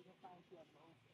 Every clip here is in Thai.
อาตุยเข้าไปเสียบเอา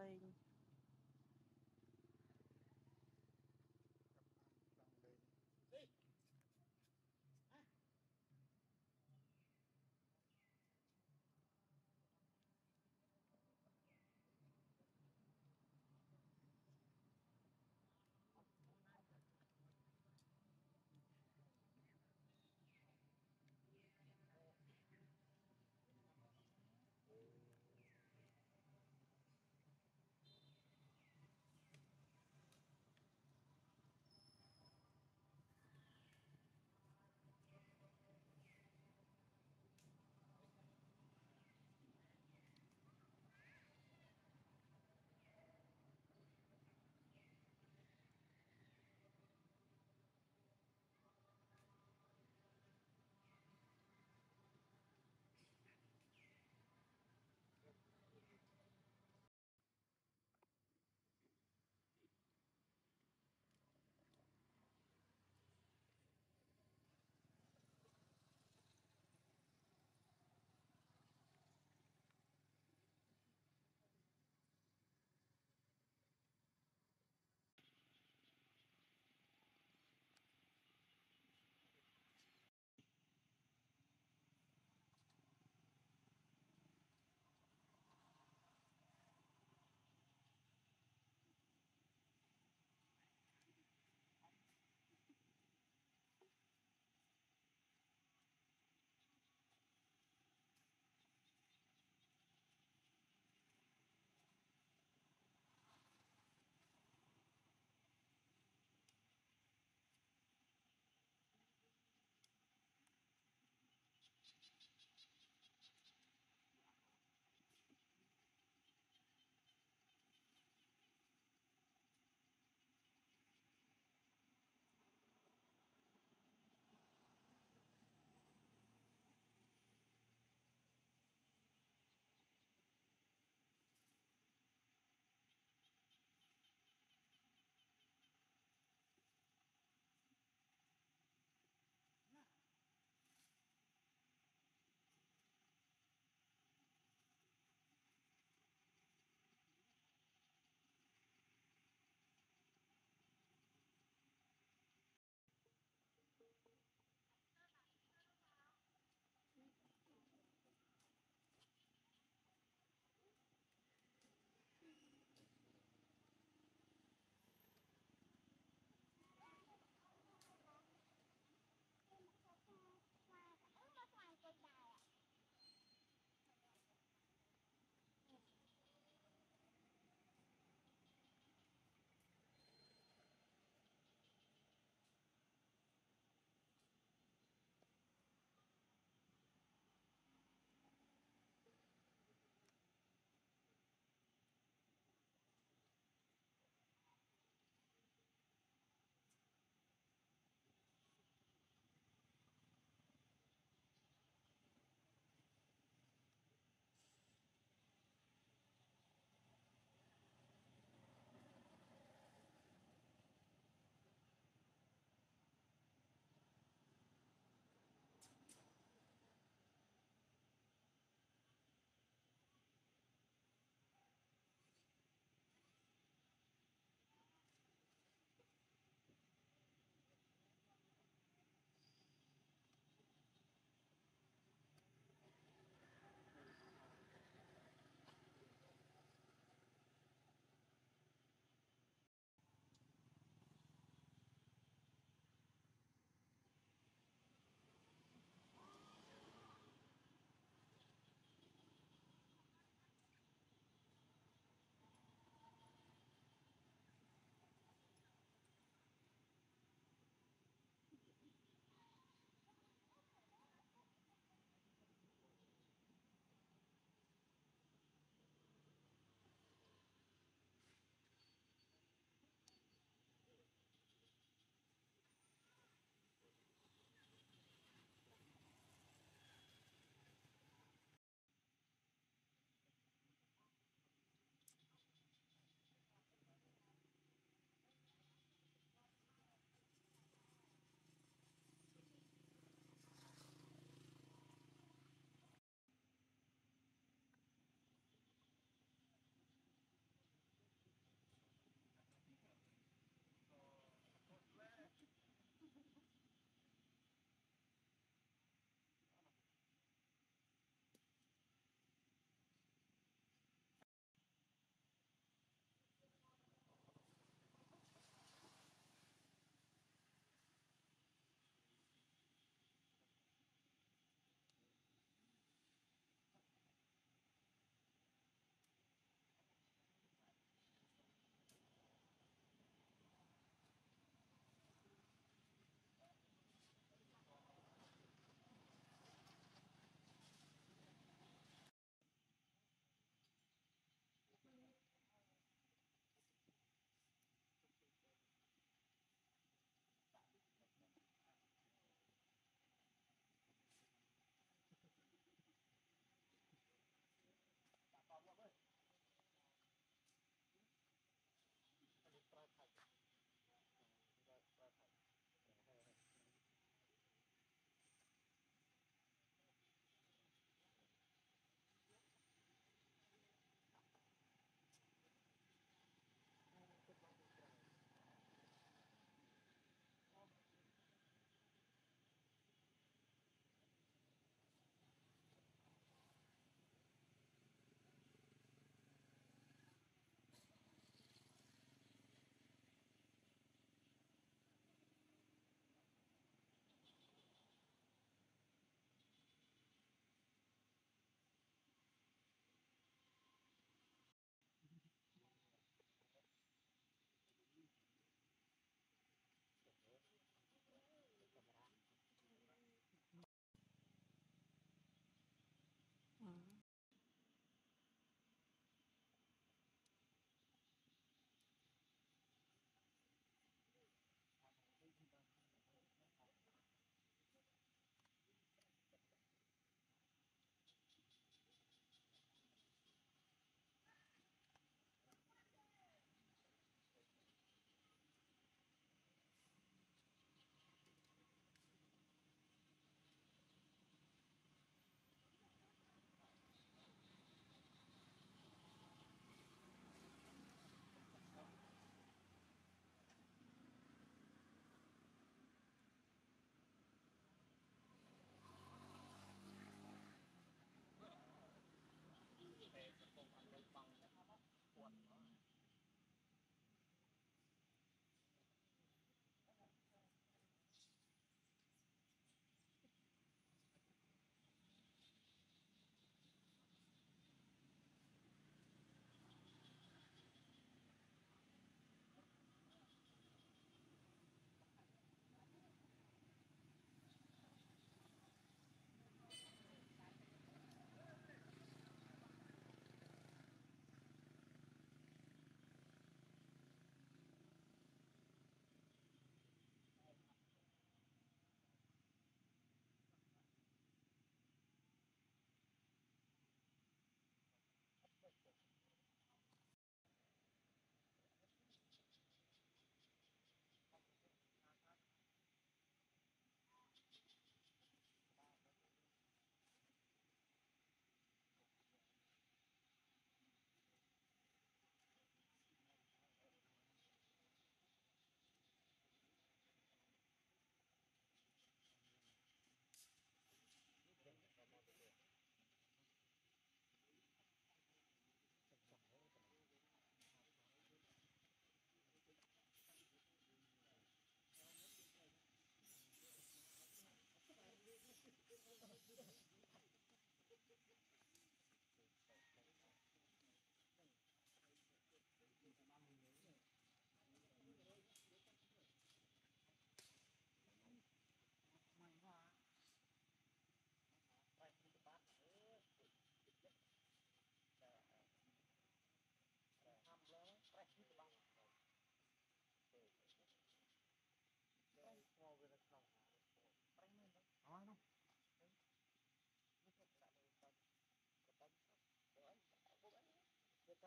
traveling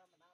ធម្មតា